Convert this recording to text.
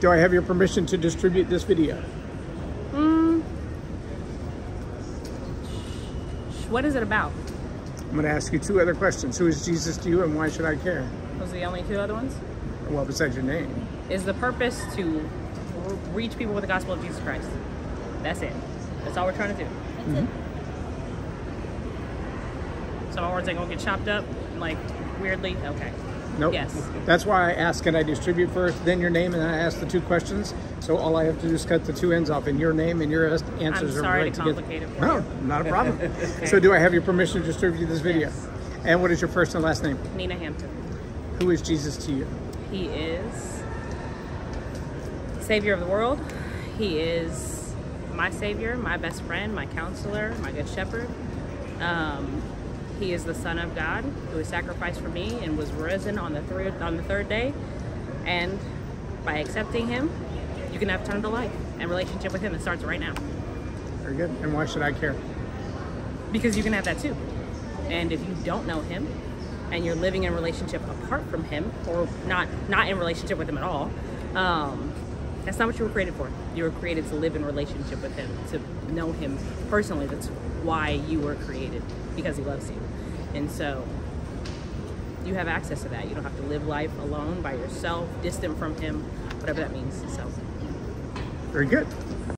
Do I have your permission to distribute this video? Mm. What is it about? I'm going to ask you two other questions. Who is Jesus to you and why should I care? Those are the only two other ones? Well, besides your name. Is the purpose to reach people with the gospel of Jesus Christ. That's it. That's all we're trying to do. That's it. So my words ain't gonna get chopped up like weirdly. Okay. Nope. Yes. That's why I ask, can I distribute first, then your name, and then I ask the two questions. So all I have to do is cut the two ends off, and your name and your answers I'm are right to together. complicate it for No, you. not a problem. So do I have your permission to distribute this video? Yes. And what is your first and last name? Nina Hampton. Who is Jesus to you? He is Savior of the world. He is my Savior, my best friend, my counselor, my good shepherd. Um, he is the Son of God who was sacrificed for me and was risen on the third on the third day. And by accepting Him, you can have eternal to life and relationship with Him. It starts right now Very good. And why should I care? because you can have that too. And if you don't know Him and you're living in relationship apart from Him or not not in relationship with Him at all, um, that's not what you were created for. You were created to live in relationship with Him, to know Him personally. That's why you were created because He loves you. And so you have access to that. You don't have to live life alone by yourself, distant from Him, whatever that means. So Very good.